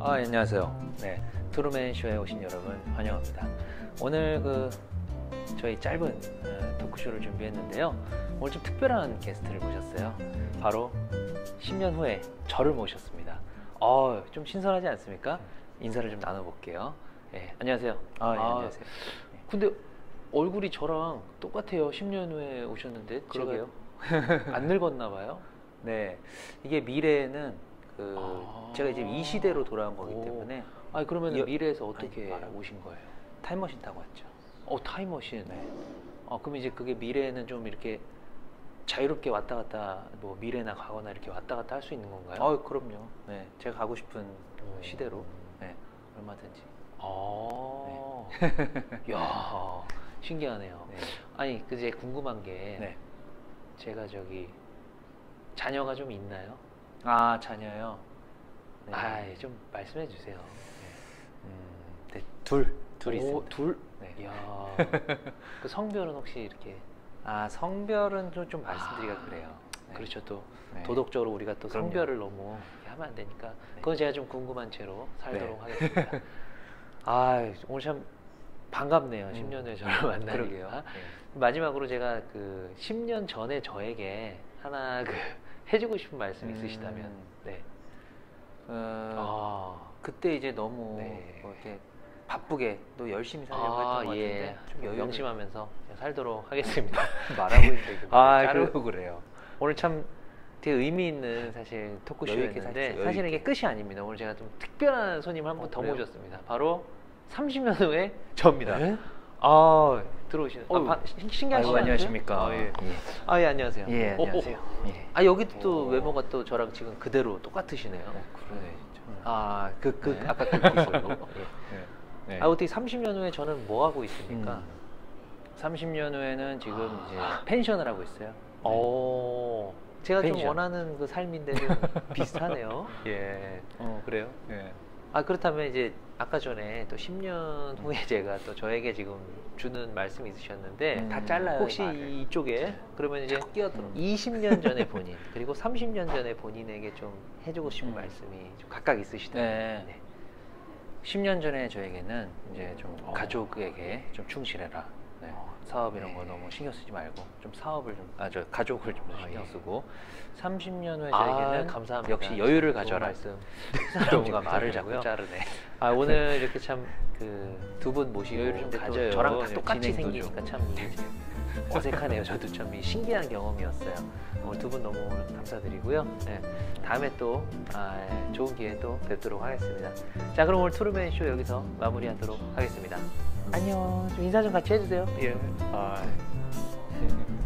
아, 안녕하세요. 네, 투루맨 쇼에 오신 여러분 환영합니다. 오늘 그 저희 짧은 어, 토크쇼를 준비했는데요. 오늘 좀 특별한 게스트를 모셨어요. 바로 10년 후에 저를 모셨습니다. 어, 좀 신선하지 않습니까? 인사를 좀 나눠볼게요. 네, 안녕하세요. 아, 예, 안녕하세요. 근데 얼굴이 저랑 똑같아요. 10년 후에 오셨는데 그러게요. 안 늙었나 봐요. 네, 이게 미래에는 그 아. 제가 이제 이 시대로 돌아온 거기 오. 때문에 아 그러면 이- 미래에서 어떻게 아니. 오신 거예요? 타임머신 타고 왔죠. 어 타임머신. 네. 어 그럼 이제 그게 미래에는 좀 이렇게 자유롭게 왔다 갔다 뭐 미래나 과거나 이렇게 왔다 갔다 할 수 있는 건가요? 어, 그럼요. 네, 제가 가고 싶은 음. 시대로 네, 얼마든지. 아. 야 신기하네요. 네. 아니 그 이제 궁금한 게 네. 제가 저기 자녀가 좀 있나요? 아, 자녀요. 네. 아좀 말씀해 주세요. 음, 네, 둘, 둘 오, 있습니다. 둘. 네. 이야. 그 성별은 혹시 이렇게 아, 성별은 좀, 좀 말씀드리기가 아, 그래요. 네. 그렇죠 또 네. 도덕적으로 우리가 또 그럼요. 성별을 너무 하면 안 되니까 그건 제가 좀 궁금한 채로 살도록 네. 하겠습니다. 아 오늘 참 반갑네요. 음. 10년 후에 저를 만나니까. 네. 마지막으로 제가 그 10년 전에 저에게 하나 그 해주고 싶은 말씀 음. 있으시다면 네. 어, 아, 그때 이제 너무 네. 뭐 이렇게 바쁘게 또 열심히 살려고 아, 했던 것 예. 같은데 좀 여유를 명심하면서 살도록 하겠습니다. 말하고 있는데 아, 자르고 그 래요. 오늘 참 되게 의미 있는 사실 여유 토크쇼였는데 여유 사실은 이게. 끝이 아닙니다. 오늘 제가 좀 특별한 손님을 한분 어, 더? 모셨습니다. 바로 30년 후에 저입니다. 네? 아 들어오시는. 아, 어휴. 바- 신- 신기하시죠? 아이고, 안녕하십니까. 아, 예. 예. 아, 예, 안녕하세요. 예, 오, 오. 안녕하세요. 예. 아 여기도 또 오. 외모가 또 저랑 지금 그대로 똑같으시네요. 어, 그러네. 진짜. 아, 그, 그, 네. 아까 그. 네. 네. 아, 어떻게 30년 후에 저는 뭐 하고 있습니까? 음. 30년 후에는 지금 아. 이제 펜션을 하고 있어요. 오, 제가 좀 펜션. 원하는 그 삶인데 좀 비슷하네요. 예. 어, 그래요? 예. 아, 그렇다면 이제 아까 전에 또 10년 후에 제가 또 저에게 지금 주는 말씀이 있으셨는데 음. 다 잘라요, 혹시 이 말을. 이쪽에 그러면 이제 끼어들어. 20년 전에 본인 그리고 30년 전에 본인에게 좀 해주고 싶은 음. 말씀이 좀 각각 있으시다면 네. 네. 10년 전에 저에게는 이제 좀 어. 가족에게 좀 충실해라. 네. 어, 사업 이런 거 네. 너무 신경 쓰지 말고 좀 사업을 좀 아 저 가족을 좀 아, 신경 예. 쓰고 30년 후에 아, 저에게는 감사합니다. 역시 여유를 가져라. 말씀. 사람과 말을. 자꾸 자르네. 아 오늘 이렇게 참 그 두 분 모시고 여유를 좀 가져요. 저랑 다좀 똑같이 생기니까 좀. 참 어색하네요. 저도 참이 신기한 경험이었어요. 오늘 두 분 너무 감사드리고요. 네, 다음에 또 아, 예, 좋은 기회에 또 뵙도록 하겠습니다. 자 그럼 오늘 투르맨 쇼 여기서 마무리하도록 하겠습니다. 안녕. 좀 인사 좀 같이 해주세요. 예. 아. 네.